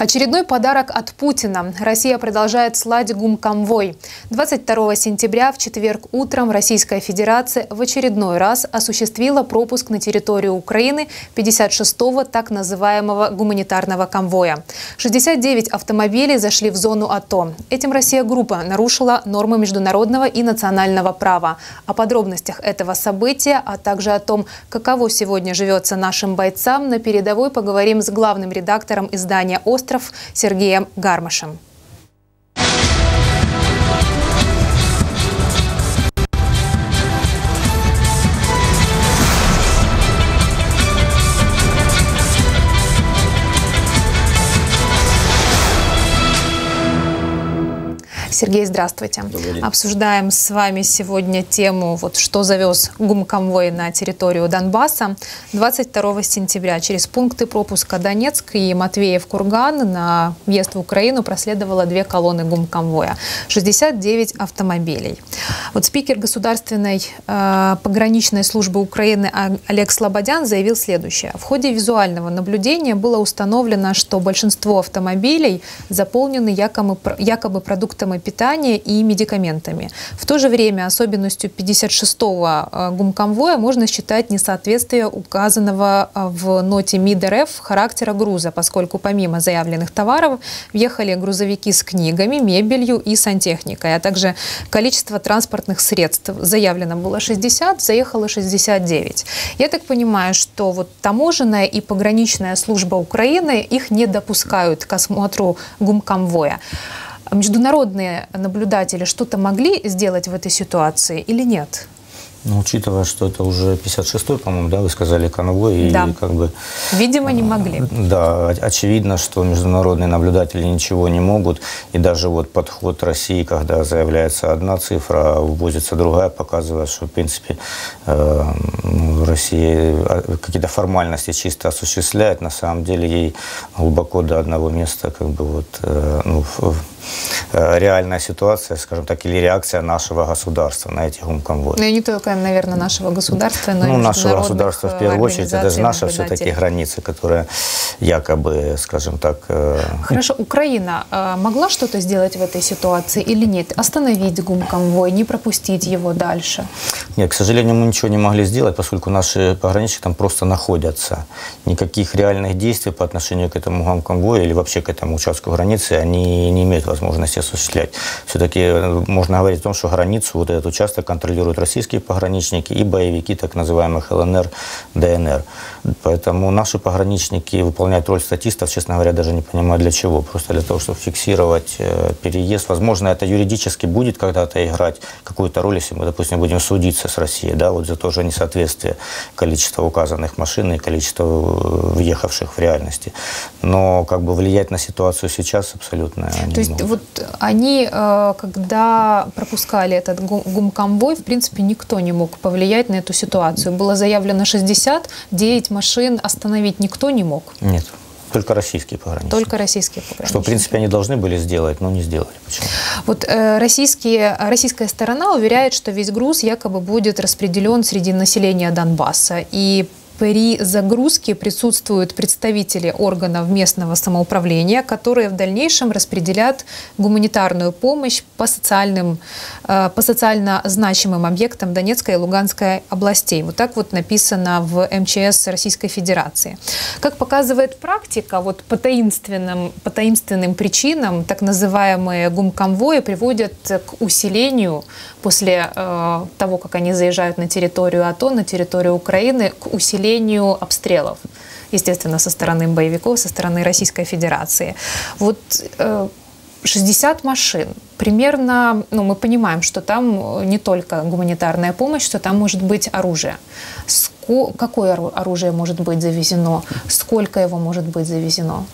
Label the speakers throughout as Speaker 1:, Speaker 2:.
Speaker 1: Очередной подарок от Путина. Россия продолжает слать гумконвой. 22 сентября в четверг утром Российская Федерация в очередной раз осуществила пропуск на территорию Украины 56-го так называемого гуманитарного конвоя. 69 автомобилей зашли в зону АТО. Этим Россия-группа нарушила нормы международного и национального права. О подробностях этого события, а также о том, каково сегодня живется нашим бойцам, на передовой поговорим с главным редактором издания «Остров» остров Сергеем Гармашем. Сергей, здравствуйте. Обсуждаем с вами сегодня тему, вот, что завез гумконвой на территорию Донбасса. 22 сентября через пункты пропуска Донецк и Матвеев-Курган на въезд в Украину проследовало две колонны гумконвоя. 69 автомобилей. Вот спикер Государственной э, пограничной службы Украины Олег Слободян заявил следующее. В ходе визуального наблюдения было установлено, что большинство автомобилей заполнены якобы, якобы продуктами питания и медикаментами. В то же время особенностью 56-го э, гумконвоя можно считать несоответствие указанного э, в ноте МИД РФ характера груза, поскольку помимо заявленных товаров въехали грузовики с книгами, мебелью и сантехникой, а также количество транспортных средств. Заявлено было 60, заехало 69. Я так понимаю, что вот таможенная и пограничная служба Украины их не допускают к осмотру гумконвоя международные наблюдатели что-то могли сделать в этой ситуации или нет?
Speaker 2: Ну, учитывая, что это уже 56-й, по-моему, да, вы сказали, конвой,
Speaker 1: да.
Speaker 2: и как бы...
Speaker 1: Видимо, не могли.
Speaker 2: Да, очевидно, что международные наблюдатели ничего не могут, и даже вот подход России, когда заявляется одна цифра, а ввозится другая, показывает, что, в принципе, э, ну, Россия а, какие-то формальности чисто осуществляет, на самом деле ей глубоко до одного места, как бы вот, э, ну, реальная ситуация, скажем так, или реакция нашего государства на эти гумконвои.
Speaker 1: Ну и не только, наверное, нашего государства, но
Speaker 2: ну,
Speaker 1: и
Speaker 2: нашего государства в первую очередь, это же наши все-таки границы, которые якобы, скажем так...
Speaker 1: Хорошо, Украина могла что-то сделать в этой ситуации или нет? Остановить гумконвой, не пропустить его дальше?
Speaker 2: Нет, к сожалению, мы ничего не могли сделать, поскольку наши пограничники там просто находятся. Никаких реальных действий по отношению к этому гумконвою или вообще к этому участку границы они не имеют возможности осуществлять. Все-таки э, можно говорить о том, что границу, вот этот участок контролируют российские пограничники и боевики так называемых ЛНР, ДНР. Поэтому наши пограничники выполняют роль статистов, честно говоря, даже не понимаю для чего. Просто для того, чтобы фиксировать э, переезд. Возможно, это юридически будет когда-то играть какую-то роль, если мы, допустим, будем судиться с Россией, да, вот за то же несоответствие количества указанных машин и количества э, въехавших в реальности. Но как бы влиять на ситуацию сейчас абсолютно
Speaker 1: То есть вот они, э, когда пропускали этот гумконвой, в принципе, никто не мог повлиять на эту ситуацию. Было заявлено 60, 9 машин остановить никто не мог?
Speaker 2: Нет. Только российские пограничники.
Speaker 1: Только российские пограничники.
Speaker 2: Что, в принципе, они должны были сделать, но не сделали. Почему?
Speaker 1: Вот э, российские, российская сторона уверяет, что весь груз якобы будет распределен среди населения Донбасса. И при загрузке присутствуют представители органов местного самоуправления, которые в дальнейшем распределят гуманитарную помощь по, социальным, э, по социально значимым объектам Донецкой и Луганской областей. Вот так вот написано в МЧС Российской Федерации. Как показывает практика, вот по таинственным, по таинственным причинам так называемые гумконвои приводят к усилению после э, того, как они заезжают на территорию АТО, на территорию Украины, к усилению обстрелов естественно, со стороны боевиков, со стороны Российской Федерации. Вот э, 60 машин. Примерно, ну, мы понимаем, что там не только гуманитарная помощь, что там может быть оружие. Ско какое оружие может быть завезено? Сколько его может быть завезено?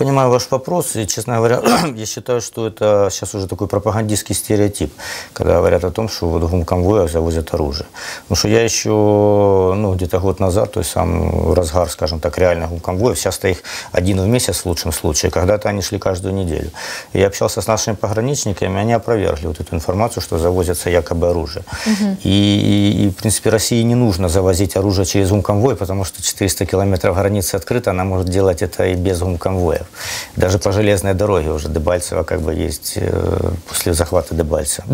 Speaker 2: Понимаю ваш вопрос, и, честно говоря, я считаю, что это сейчас уже такой пропагандистский стереотип, когда говорят о том, что вот в конвоях завозят оружие. Потому что я еще, ну, где-то год назад, то есть сам разгар, скажем так, реальных конвоев, сейчас-то их один в месяц в лучшем случае, когда-то они шли каждую неделю. И я общался с нашими пограничниками, они опровергли вот эту информацию, что завозятся якобы оружие. Угу. И, и, и, в принципе, России не нужно завозить оружие через гумконвой, потому что 400 километров границы открыто, она может делать это и без гумконвоев. Даже по железной дороге уже Дебальцево как бы есть э, после захвата Дебальцева.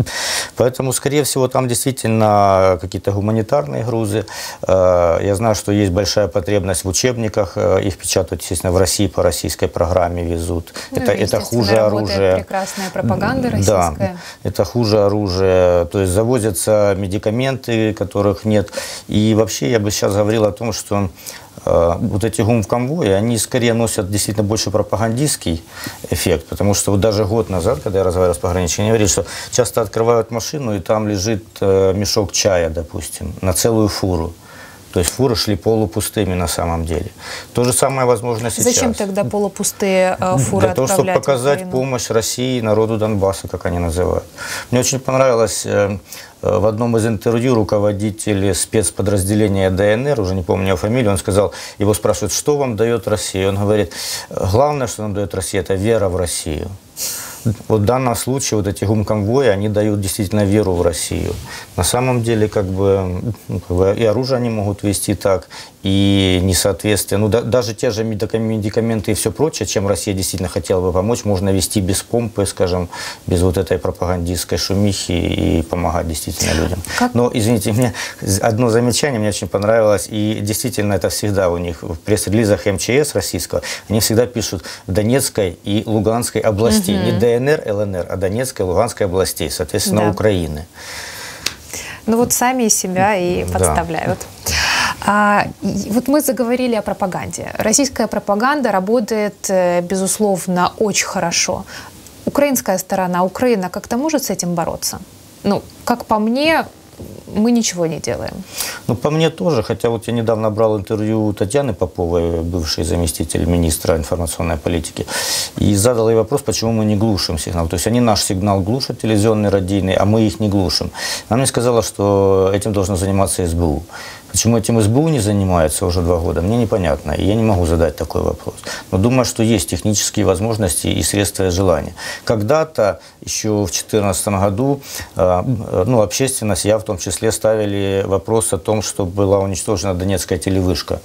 Speaker 2: Поэтому, скорее всего, там действительно какие-то гуманитарные грузы. Э, я знаю, что есть большая потребность в учебниках. Их печатают, естественно, в России по российской программе везут.
Speaker 1: Ну,
Speaker 2: это, это хуже оружие.
Speaker 1: прекрасная пропаганда российская.
Speaker 2: Да, это хуже оружие. То есть завозятся медикаменты, которых нет. И вообще я бы сейчас говорил о том, что э, вот эти гум-конвои, они скорее носят действительно больше пропагандистский эффект, потому что вот даже год назад, когда я разговаривал с пограничниками, они говорили, что часто открывают машину, и там лежит э, мешок чая, допустим, на целую фуру. То есть фуры шли полупустыми на самом деле. То же самое возможно сейчас.
Speaker 1: Зачем тогда полупустые э, фуры
Speaker 2: Для того, чтобы показать помощь России, народу Донбасса, как они называют. Мне очень понравилось э, э, в одном из интервью руководитель спецподразделения ДНР, уже не помню его фамилию, он сказал, его спрашивают, что вам дает Россия? Он говорит, главное, что нам дает Россия, это вера в Россию. В данном случае вот эти гумконвои, они дают действительно веру в Россию. На самом деле, как бы, ну, и оружие они могут вести так, и несоответствие. Ну, да, даже те же медикаменты и все прочее, чем Россия действительно хотела бы помочь, можно вести без помпы, скажем, без вот этой пропагандистской шумихи и помогать действительно людям. Как? Но, извините, мне одно замечание мне очень понравилось, и действительно это всегда у них в пресс-релизах МЧС российского, они всегда пишут в Донецкой и Луганской областей, угу. не ДНР, ЛНР, а Донецкой и Луганской областей, соответственно, да. Украины.
Speaker 1: Ну вот сами себя и подставляют. Да. А, вот мы заговорили о пропаганде. Российская пропаганда работает, э, безусловно, очень хорошо. Украинская сторона, Украина как-то может с этим бороться? Ну, как по мне, мы ничего не делаем.
Speaker 2: Ну, по мне тоже, хотя вот я недавно брал интервью Татьяны Поповой, бывшей заместитель министра информационной политики, и задал ей вопрос, почему мы не глушим сигнал. То есть они наш сигнал глушат, телевизионный, радийный, а мы их не глушим. Она мне сказала, что этим должно заниматься СБУ. Почему этим СБУ не занимается уже два года, мне непонятно, и я не могу задать такой вопрос. Но думаю, что есть технические возможности и средства и желания. Когда-то, еще в 2014 году, э, ну, общественность, я в том числе, ставили вопрос о том, что была уничтожена Донецкая телевышка.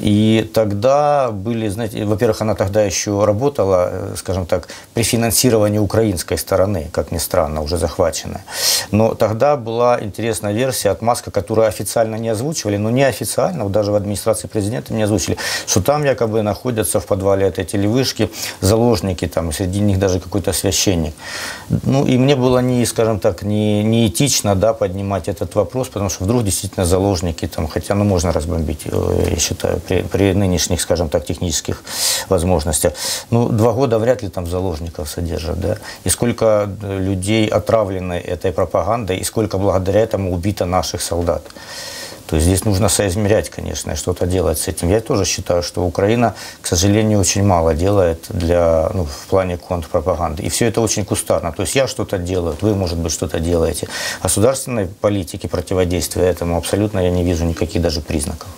Speaker 2: И тогда были, знаете, во-первых, она тогда еще работала, э, скажем так, при финансировании украинской стороны, как ни странно, уже захваченная. Но тогда была интересная версия от Маска, которая официально не озвучивала, озвучивали, но неофициально, вот даже в администрации президента не озвучили, что там якобы находятся в подвале этой телевышки заложники, там, среди них даже какой-то священник. Ну, и мне было не, скажем так, не, не этично, да, поднимать этот вопрос, потому что вдруг действительно заложники, там, хотя, ну, можно разбомбить, э, я считаю, при, при нынешних, скажем так, технических возможностях. Ну, два года вряд ли там заложников содержат, да, и сколько людей отравлены этой пропагандой, и сколько благодаря этому убито наших солдат. То есть здесь нужно соизмерять, конечно, и что-то делать с этим. Я тоже считаю, что Украина, к сожалению, очень мало делает для, ну, в плане контрпропаганды. И все это очень кустарно. То есть я что-то делаю, вы, может быть, что-то делаете. Государственной политики противодействия этому абсолютно я не вижу никаких даже признаков.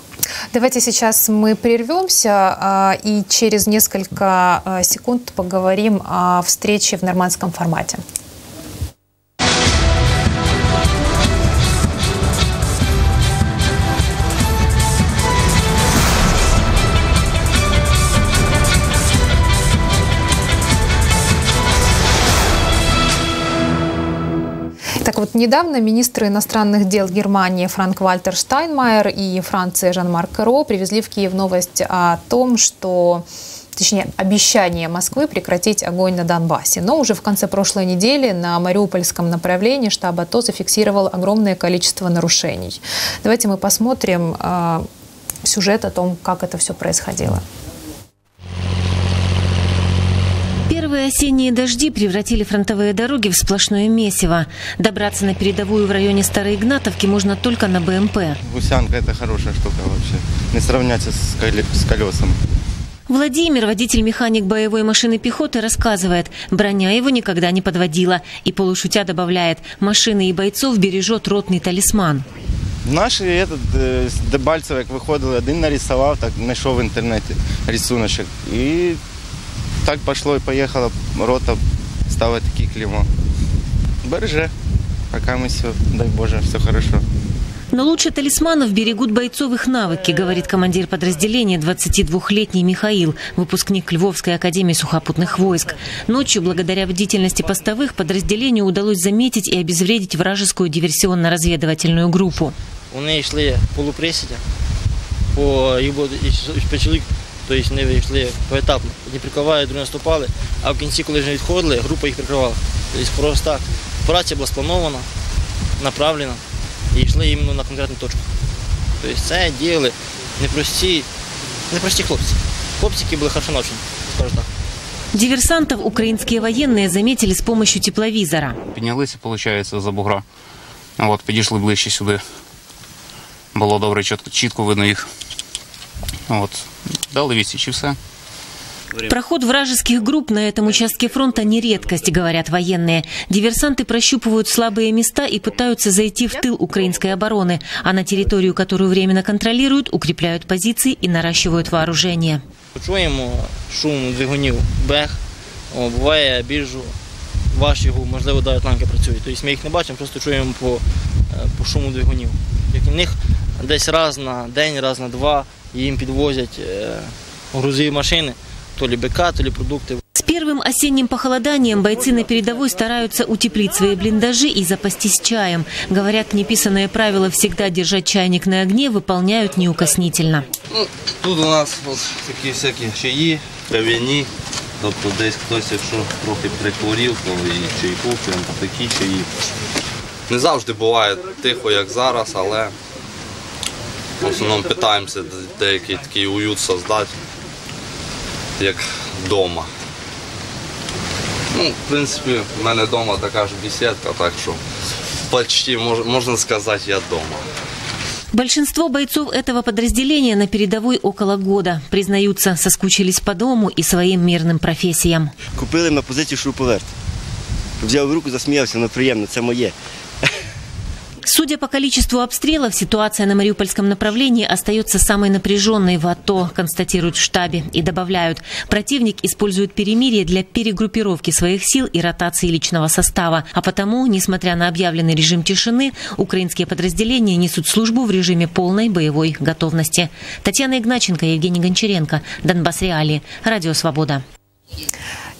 Speaker 1: Давайте сейчас мы прервемся а, и через несколько а, секунд поговорим о встрече в нормандском формате. Вот недавно министры иностранных дел Германии Франк Вальтер Штайнмайер и Франции Жан-Марк Каро привезли в Киев новость о том, что точнее, обещание Москвы прекратить огонь на Донбассе. Но уже в конце прошлой недели на Мариупольском направлении штаб АТО зафиксировал огромное количество нарушений. Давайте мы посмотрим э, сюжет о том, как это все происходило.
Speaker 3: Первые осенние дожди превратили фронтовые дороги в сплошное месиво. Добраться на передовую в районе Старой Игнатовки можно только на БМП.
Speaker 4: Гусянка – это хорошая штука вообще. Не сравняться с, с колесом.
Speaker 3: Владимир, водитель-механик боевой машины пехоты, рассказывает, броня его никогда не подводила. И полушутя добавляет, машины и бойцов бережет ротный талисман.
Speaker 4: Наші этот, з Дебальцева, як виходили, один нарисував, так знайшов в інтернеті рисуночок. І так пошло и поехало, рота стала такие клеймо. Береже, пока мы все, дай Боже, все хорошо.
Speaker 3: Но лучше талисманов берегут бойцов их навыки, говорит командир подразделения 22-летний Михаил, выпускник Львовской академии сухопутных войск. Ночью, благодаря бдительности постовых, подразделению удалось заметить и обезвредить вражескую диверсионно-разведывательную группу.
Speaker 5: Вони йшли полуприсідя, по їх було по чоловік, тобто вони йшли поетапно. Одні прикривали, другі наступали, а в кінці, коли вже відходили, група їх прикривала. Тобто просто операція була спланована, направлена і йшли іменно на конкретну точку. Тобто це діяли непрості, непрості хлопці. Хлопці, які були хорошо навчені, скажу так.
Speaker 3: Диверсантов украинские военные заметили с помощью тепловизора.
Speaker 6: Піднялися, виходить, за бугра. От, підійшли ближче сюди. Було добре, чітко, чітко видно їх. От, дали відсіч і все.
Speaker 3: Проход вражеских групп на этом участке фронта не редкость, говорят военные. Диверсанты прощупывают слабые места и пытаются зайти в тыл украинской обороны, а на территорию, которую временно контролируют, укрепляют позиции и наращивают вооружение.
Speaker 5: Почуємо шум двигунів бех, О, буває більш важчі гул, можливо, навіть танки працюють. Тобто ми їх не бачимо, просто чуємо по, е, по шуму двигунів. Як у них десь раз на день, раз на два їм підвозять е, грузові машини, то лі БК, то лі продукти.
Speaker 3: С первым осенним похолоданием бойцы на передовой стараются утеплить свои блиндажи и запастись чаем. Говорят, неписанное правило всегда держать чайник на огне выполняют неукоснительно.
Speaker 7: Ну, тут у нас от такі всякі чаї, кав'яні. Тобто десь хтось, якщо трохи прихворів, то і чайку, прям такі чаї. Не завжди буває тихо, як зараз, але в основному питаємося деякий такий уют создати, як вдома. Ну, в принципі, в мене вдома така ж бесідка, так що почти мож- можна сказати, я вдома.
Speaker 3: Большинство бойцов этого подразделения на передовой около года. Признаются, соскучились по дому и своим мирным профессиям.
Speaker 8: Купили на позицію шуруповерт. Взяв в руку, засміявся, ну приємно, це моє.
Speaker 3: Судя по количеству обстрелов, ситуация на Мариупольском направлении остается самой напряженной в АТО, констатируют в штабе. И добавляют, противник использует перемирие для перегруппировки своих сил и ротации личного состава. А потому, несмотря на объявленный режим тишины, украинские подразделения несут службу в режиме полной боевой готовности. Татьяна Игначенко, Евгений Гончаренко, Донбасс Реалии, Радио Свобода.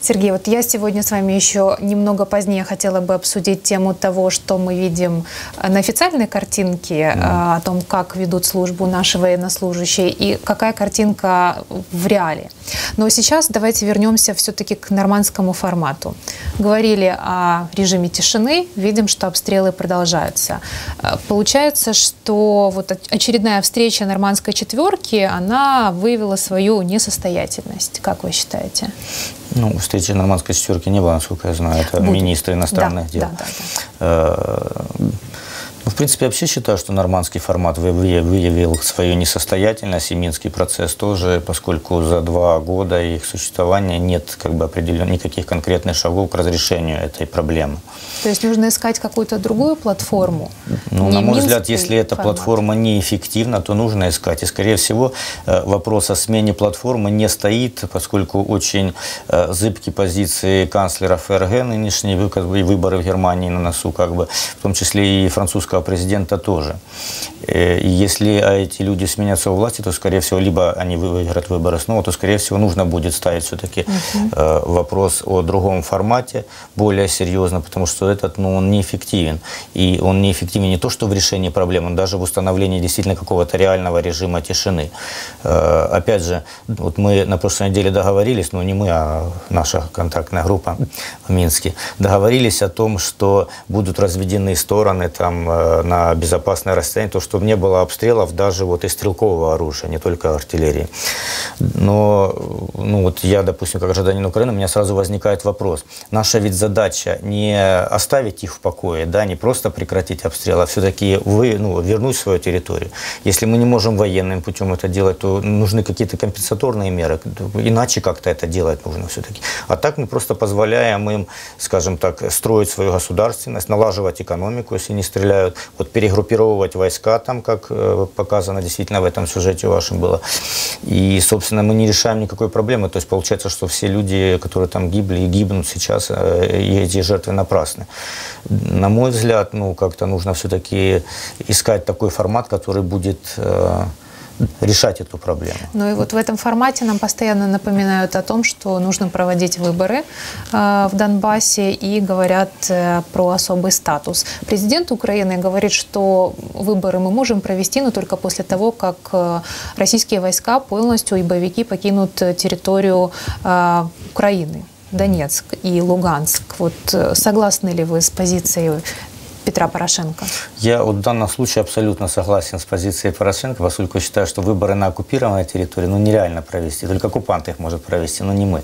Speaker 1: Сергей, вот я сегодня с вами еще немного позднее хотела бы обсудить тему того, что мы видим э, на официальной картинке э, о том, как ведут службу наши военнослужащие и какая картинка в реале. Но сейчас давайте вернемся все-таки к нормандскому формату. Говорили о режиме тишины, видим, что обстрелы продолжаются. Э, Получается, что вот оч- очередная встреча нормандской четверки, она выявила свою несостоятельность. Как вы считаете?
Speaker 2: Ну, встречи нормандской четверки не было, насколько я знаю. Это
Speaker 1: Будет.
Speaker 2: министры иностранных
Speaker 1: Да,
Speaker 2: дел.
Speaker 1: да, да,
Speaker 2: Э, Ну, в принципе, я вообще считаю, что нормандский формат вы- вы- выявил свою несостоятельность, и минский процесс тоже, поскольку за два года их существования нет как бы определен никаких конкретных шагов к разрешению этой проблемы.
Speaker 1: То есть нужно искать какую-то другую платформу?
Speaker 2: Ну,
Speaker 1: не
Speaker 2: на мой взгляд, если эта
Speaker 1: формат.
Speaker 2: платформа неэффективна, то нужно искать. И, скорее всего, э, вопрос о смене платформы не стоит, поскольку очень э, зыбкие позиции канцлера ФРГ нынешние, и выборы в Германии на носу, как бы, в том числе и французского президента тоже. Э, И если эти люди сменятся у власти, то, скорее всего, либо они вы- выиграют выборы снова, то, скорее всего, нужно будет ставить все-таки э, вопрос о другом формате, более серьезно, потому что этот, ну, он неэффективен. И он неэффективен не то, что в решении проблем, он даже в установлении действительно какого-то реального режима тишины. Э, Опять же, вот мы на прошлой неделе договорились, ну не мы, а наша контактная группа в Минске, договорились о том, что будут разведены стороны там на безопасное расстояние, то, чтобы не было обстрелов даже вот из стрелкового оружия, не только артиллерии. Но, ну вот я, допустим, как гражданин Украины, у меня сразу возникает вопрос. Наша ведь задача не оставить их в покое, да, не просто прекратить обстрел, а все-таки вы, ну, вернуть свою территорию. Если мы не можем военным путем это делать, то нужны какие-то компенсаторные меры. Иначе как-то это делать нужно все-таки. А так мы просто позволяем им, скажем так, строить свою государственность, налаживать экономику, если не стреляют, вот перегруппировывать войска там, как э, показано действительно в этом сюжете вашем было. И, собственно, мы не решаем никакой проблемы. То есть получается, что все люди, которые там гибли и гибнут сейчас, э, и эти жертвы напрасны. На мой взгляд, ну, как-то нужно все-таки искать такой формат, который будет э, решать эту проблему.
Speaker 1: Ну и вот в этом формате нам постоянно напоминают о том, что нужно проводить выборы э, в Донбассе и говорят э, про особый статус. Президент Украины говорит, что выборы мы можем провести, но только после того, как э, российские войска полностью и боевики покинут территорию Украины. Донецк и Луганск. Вот согласны ли вы с позицией Петра Порошенко?
Speaker 2: Я вот в данном случае абсолютно согласен с позицией Порошенко, поскольку считаю, что выборы на оккупированной территории ну, нереально провести. Только оккупант их может провести, но не мы.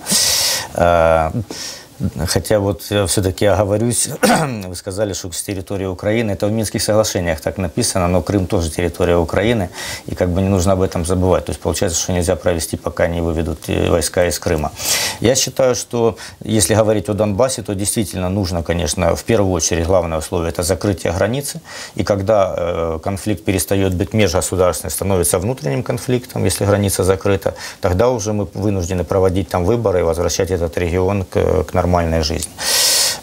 Speaker 2: Хотя вот все-таки оговорюсь, вы сказали, что с территории Украины, это в Минских соглашениях так написано, но Крым тоже территория Украины, и как бы не нужно об этом забывать. То есть получается, что нельзя провести, пока не выведут э, войска из Крыма. Я считаю, что если говорить о Донбассе, то действительно нужно, конечно, в первую очередь главное условие – это закрытие границы, и когда э, конфликт перестает быть межгосударственным, становится внутренним конфликтом, если граница закрыта, тогда уже мы вынуждены проводить там выборы и возвращать этот регион к, к нормальному нормальной жизни.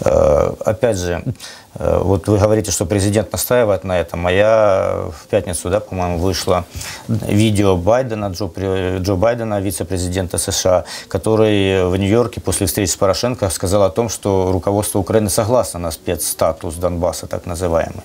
Speaker 2: Э, опять же, Э, вот вы говорите, что президент настаивает на этом, а я в пятницу, да, по-моему, вышло видео Байдена, Джо, Джо Байдена, вице-президента США, который в Нью-Йорке после встречи с Порошенко сказал о том, что руководство Украины согласно на спецстатус Донбасса, так называемый.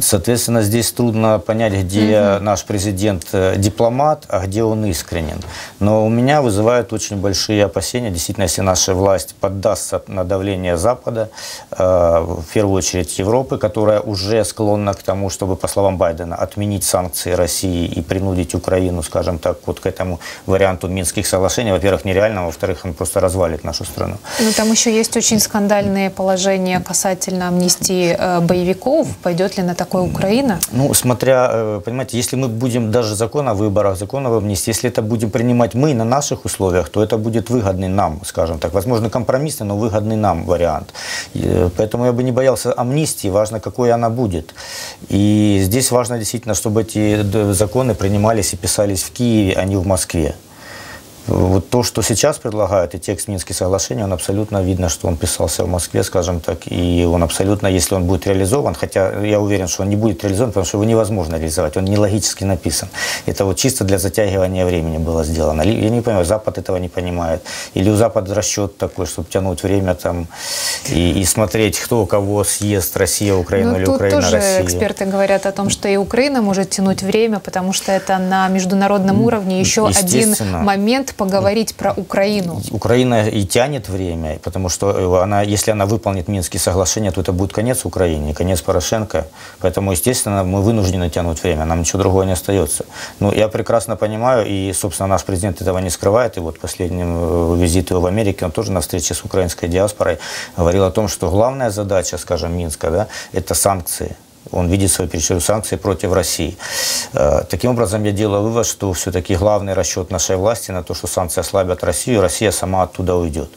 Speaker 2: Соответственно, здесь трудно понять, где угу. наш президент э, дипломат, а где он искренен. Но у меня вызывают очень большие опасения, действительно, если наша власть поддастся на давление Запада, э, в первую очередь Европы, которая уже склонна к тому, чтобы, по словам Байдена, отменить санкции России и принудить Украину, скажем так, вот к этому варианту Минских соглашений. Во-первых, нереально, во-вторых, он просто развалит нашу страну.
Speaker 1: Но там еще есть очень скандальные положения касательно амнистии э, боевиков. Пойдет ли на такое Украина?
Speaker 2: Ну, смотря, э, понимаете, если мы будем даже закон о выборах, закон об амнистии, если это будем принимать мы на наших условиях, то это будет выгодный нам, скажем так, возможно, компромиссный, но выгодный нам вариант. Э, поэтому я бы не боялся амнистии, важно, какой она будет. И здесь важно действительно, чтобы эти законы принимались и писались в Киеве, а не в Москве. Вот то, что сейчас предлагают, и текст Минских соглашений, он абсолютно видно, что он писался в Москве, скажем так, и он абсолютно, если он будет реализован, хотя я уверен, что он не будет реализован, потому что его невозможно реализовать, он не логически написан. Это вот чисто для затягивания времени было сделано. Я не понимаю, Запад этого не понимает. Или у Запада расчет такой, чтобы тянуть время там и, и смотреть, кто кого съест, Россия, Украина
Speaker 1: ну,
Speaker 2: или
Speaker 1: тут
Speaker 2: Украина,
Speaker 1: тоже
Speaker 2: Россия.
Speaker 1: эксперты говорят о том, что и Украина может тянуть время, потому что это на международном уровне еще один момент поговорить про Украину.
Speaker 2: Украина и тянет время, потому что она, если она выполнит Минские соглашения, то это будет конец Украине, конец Порошенко. Поэтому, естественно, мы вынуждены тянуть время, нам ничего другого не остается. Ну, я прекрасно понимаю, и, собственно, наш президент этого не скрывает, и вот последним э, визит его в Америке, он тоже на встрече с украинской диаспорой говорил о том, что главная задача, скажем, Минска, да, это санкции он видит свою перечеру санкций против России. Э, таким образом, я делаю вывод, что все-таки главный расчет нашей власти на то, что санкции ослабят Россию, Россия сама оттуда уйдет.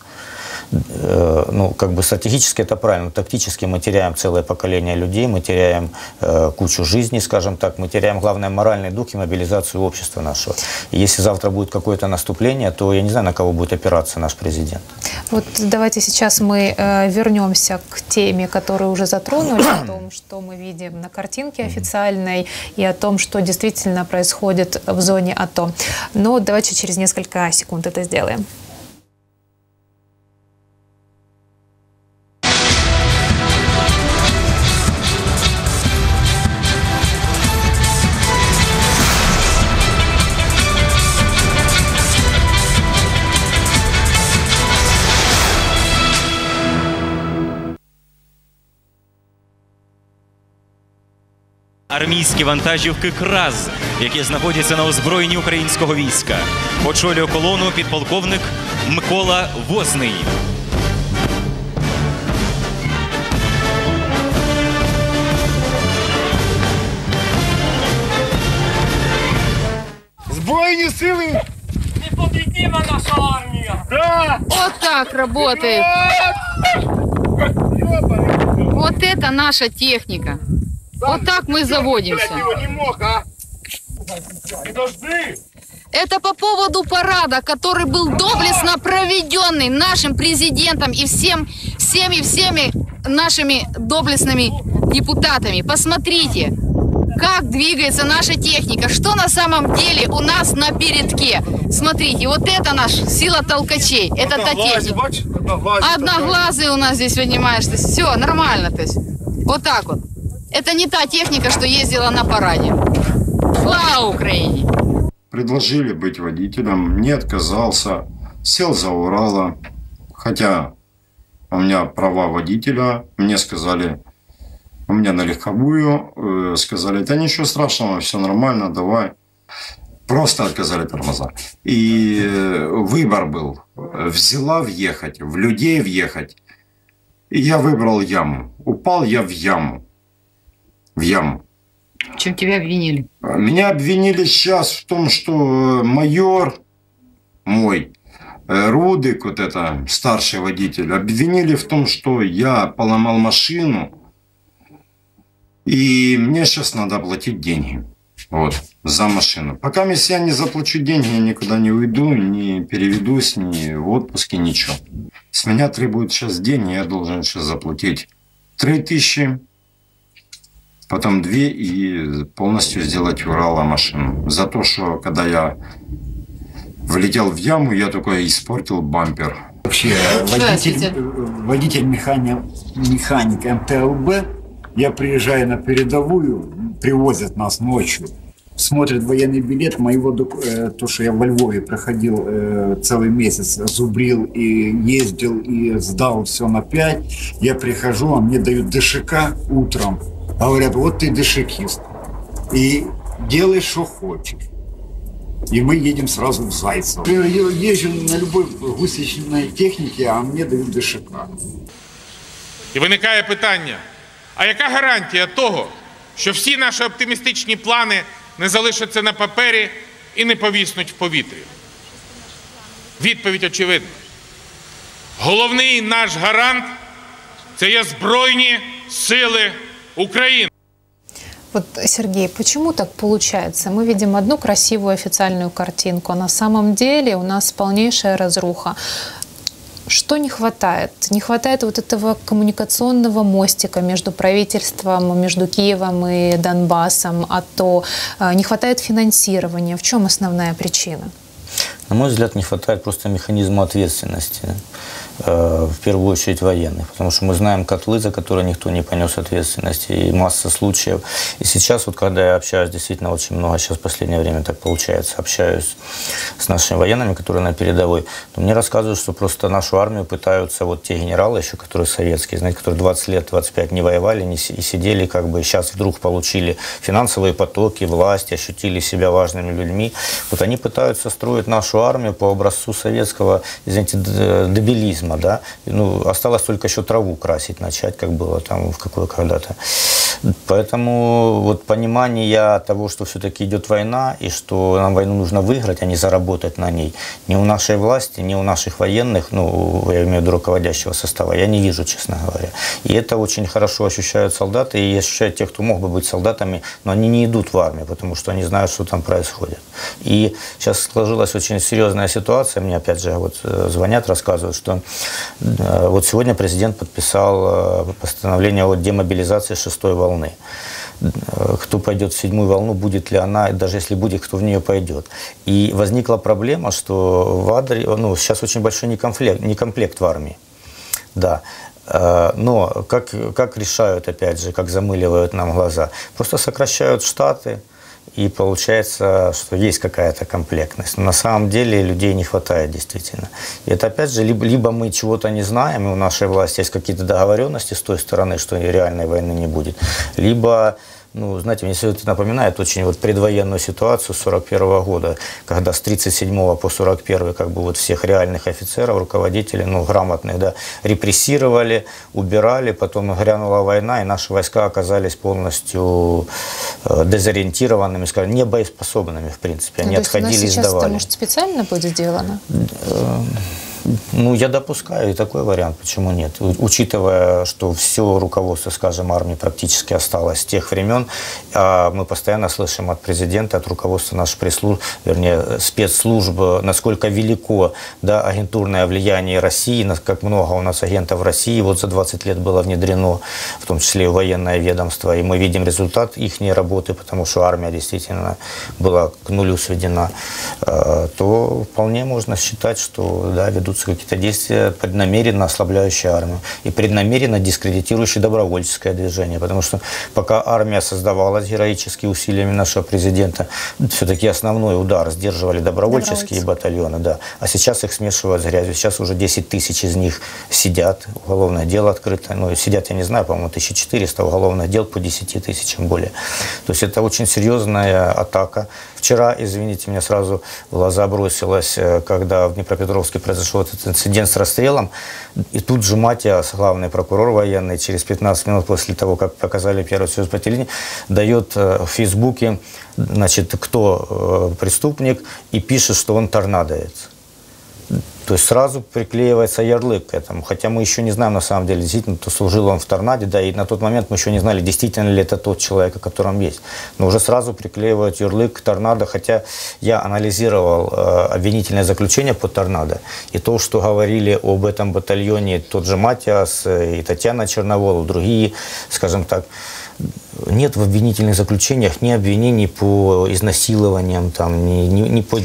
Speaker 2: Э, ну, как бы стратегически это правильно, тактически мы теряем целое поколение людей, мы теряем э, кучу жизней, скажем так, мы теряем, главное, моральный дух и мобилизацию общества нашего. И если завтра будет какое-то наступление, то я не знаю, на кого будет опираться наш президент.
Speaker 1: Вот давайте сейчас мы э, вернемся к теме, которую уже затронули, о том, что мы видим на картинке официальной и о том, что действительно происходит в зоне АТО. Но давайте через несколько секунд это сделаем.
Speaker 9: Армійські вантажівки КРАЗ, які знаходяться на озброєнні українського війська. Очолює колону підполковник Микола Возний.
Speaker 10: Збройні сили! Непобедима наша армія! Да!
Speaker 11: Вот так работает. Вот это наша техника. Вот так мы заводимся.
Speaker 10: Не мог, а?
Speaker 11: Это по поводу парада, который был доблестно проведенный нашим президентом и всем, всеми, всеми нашими доблестными депутатами. Посмотрите, как двигается наша техника, что на самом деле у нас на передке. Смотрите, вот это наш сила толкачей, это та техника. Одноглазый у нас здесь, понимаешь, то есть все нормально, то есть вот так вот. Это не та техника, что ездила на параде. Слава Украине!
Speaker 12: Предложили быть водителем, не отказался, сел за Урала. Хотя у меня права водителя, мне сказали, у меня на легковую, э, сказали, да ничего страшного, все нормально, давай. Просто отказали тормоза. И э, выбор был, взяла въехать, в людей въехать. И я выбрал яму. Упал я в яму. В яму.
Speaker 11: Чем тебя обвинили?
Speaker 12: Меня обвинили сейчас в том, что майор мой, э, Рудик, вот это, старший водитель, обвинили в том, что я поломал машину, и мне сейчас надо платить деньги. Вот, за машину. Пока если я не заплачу деньги, я никуда не уйду, не переведусь, ни в отпуске, ничего. С меня требуют сейчас деньги, я должен сейчас заплатить 3 тысячи, потом 2 и полностью сделать Урала машину. За то, что когда я влетел в яму, я только испортил бампер.
Speaker 13: Вообще, водитель, водитель механик, механик МТЛБ, я приезжаю на передовую, привозят нас ночью, смотрят военный билет моего, э, то, что я во Львове проходил э, целый месяц, зубрил и ездил, и сдал все на 5. Я прихожу, а мне дают ДШК утром. Говорят, вот ты ДШКист. И делай, что хочешь. И мы едем сразу в Зайцево. Я езжу на любой гусечной технике, а мне дают ДШК.
Speaker 14: І виникає питання: а яка гарантія того, що всі наші оптимістичні плани не залишаться на папері і не повіснуть в повітрі? Відповідь очевидна. Головний наш гарант це є Збройні Сили України.
Speaker 1: Вот, Сергей, почему так получается? Мы видим одну красивую официальную картинку, а на самом деле у нас полнейшая разруха. Что не хватает? Не хватает вот этого коммуникационного мостика между правительством, между Киевом и Донбассом, а то э, не хватает финансирования. В чем основная причина?
Speaker 2: На мой взгляд, не хватает просто механизма ответственности, в первую очередь военных, потому что мы знаем котлы, за которые никто не понес ответственности, и масса случаев. И сейчас, вот когда я общаюсь, действительно очень много, сейчас в последнее время так получается, общаюсь с нашими военными, которые на передовой, то мне рассказывают, что просто нашу армию пытаются вот те генералы еще, которые советские, знаете, которые 20 лет, 25 не воевали не, и сидели, как бы сейчас вдруг получили финансовые потоки, власть, ощутили себя важными людьми. Вот они пытаются строить нашу армию по образцу советского, извините, дебилизма, да, ну, осталось только еще траву красить начать, как было там в какое когда-то. Поэтому вот понимание того, что все-таки идет война, и что нам войну нужно выиграть, а не заработать на ней, ни у нашей власти, ни у наших военных, ну, я имею в виду руководящего состава, я не вижу, честно говоря. И это очень хорошо ощущают солдаты, и ощущают те, кто мог бы быть солдатами, но они не идут в армию, потому что они знают, что там происходит. И сейчас сложилась очень серьезная ситуация, мне опять же вот э, звонят, рассказывают, что вот сегодня президент подписал э, постановление о демобилизации шестой волны кто пойдет в седьмую волну, будет ли она, даже если будет, кто в нее пойдет. И возникла проблема, что в Адре, ну, сейчас очень большой некомплект, некомплект в армии. Да. Но как, как решают, опять же, как замыливают нам глаза? Просто сокращают штаты, и получается, что есть какая-то комплектность. Но на самом деле людей не хватает действительно. И это опять же, либо, либо мы чего-то не знаем, и у нашей власти есть какие-то договоренности с той стороны, что реальной войны не будет, либо ну, знаете, мне все это напоминает очень вот предвоенную ситуацию 41 года, когда с 37 по 41 как бы вот всех реальных офицеров, руководителей, ну, грамотных, да, репрессировали, убирали, потом грянула война, и наши войска оказались полностью дезориентированными, скажем, не боеспособными, в принципе. Они
Speaker 1: ну,
Speaker 2: отходили
Speaker 1: и
Speaker 2: сдавали.
Speaker 1: Это, может, специально будет сделано?
Speaker 2: Ну, я допускаю и такой вариант, почему нет. Учитывая, что все руководство, скажем, армии практически осталось с тех времен, а мы постоянно слышим от президента, от руководства нашей пресс-служб, вернее, спецслужб, насколько велико да, агентурное влияние России, как много у нас агентов России вот за 20 лет было внедрено, в том числе и военное ведомство, и мы видим результат их работы, потому что армия действительно была к нулю сведена, э, то вполне можно считать, что да, ведут ведутся какие-то действия, преднамеренно ослабляющие армию и преднамеренно дискредитирующие добровольческое движение. Потому что пока армия создавалась героически усилиями нашего президента, все-таки основной удар сдерживали добровольческие батальоны. Да. А сейчас их смешивают с грязью. Сейчас уже 10 тысяч из них сидят, уголовное дело открыто. Ну, сидят, я не знаю, по-моему, 1400 уголовных дел по 10 тысячам более. То есть это очень серьезная атака. Вчера, извините, меня сразу в глаза бросилось, э, когда в Днепропетровске произошел этот инцидент с расстрелом, и тут же Матиас, главный прокурор военный, через 15 минут после того, как показали первый союз по телевидению, дает э, в Фейсбуке, значит, кто э, преступник, и пишет, что он торнадоец. То есть сразу приклеивается ярлык к этому. Хотя мы еще не знаем, на самом деле, действительно, то служил он в торнаде, да, и на тот момент мы еще не знали, действительно ли это тот человек, о котором есть. Но уже сразу приклеивают ярлык к торнадо, хотя я анализировал э, обвинительное заключение по торнадо. И то, что говорили об этом батальоне тот же Матиас э, и Татьяна Черновол, другие, скажем так, нет в обвинительных заключениях ни обвинений по изнасилованиям, там, ни, ни, ни по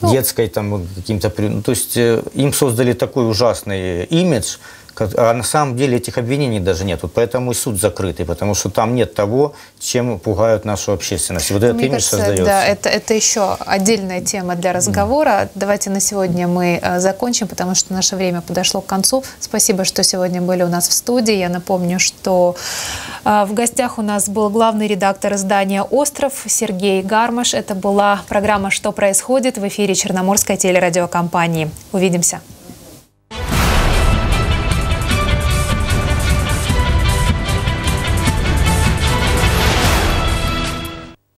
Speaker 2: ну, детской там, каким-то... Ну, то есть э, им создали такой ужасный имидж, а на самом деле этих обвинений даже нет. Вот поэтому и суд закрытый, потому что там нет того, чем пугают нашу общественность. Вот этот имидж кажется, создается.
Speaker 1: Да, это, это еще отдельная тема для разговора. Mm. Давайте на сегодня мы э, закончим, потому что наше время подошло к концу. Спасибо, что сегодня были у нас в студии. Я напомню, что э, в гостях у нас был главный редактор издания «Остров» Сергей Гармаш. Это была программа «Что происходит» в эфире Черноморской телерадиокомпании. Увидимся.